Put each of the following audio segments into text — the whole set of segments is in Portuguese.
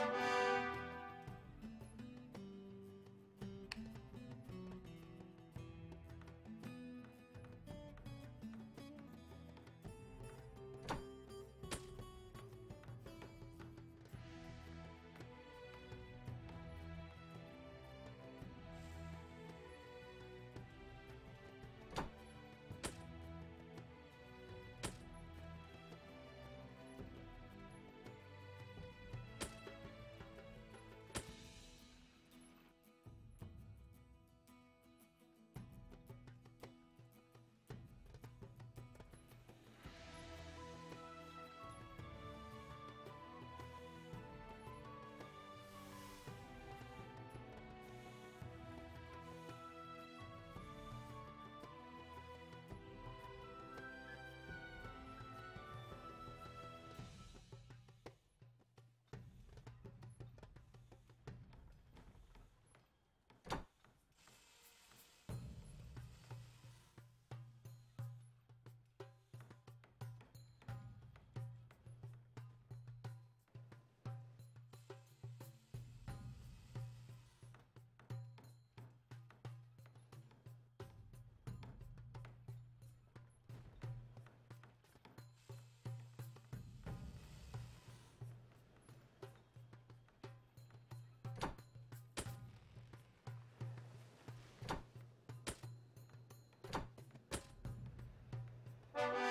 Bye. you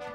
Thank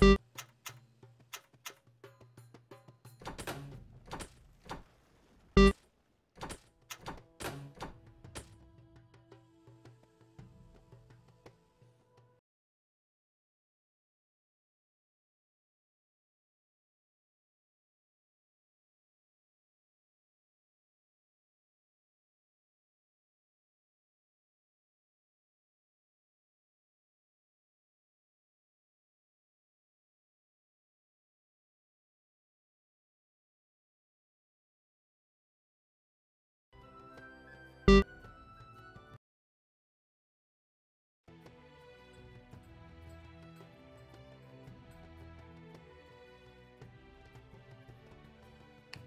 you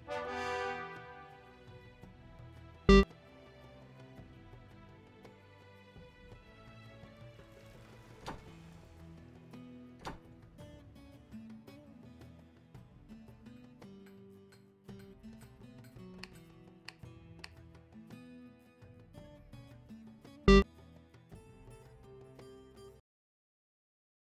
Bye.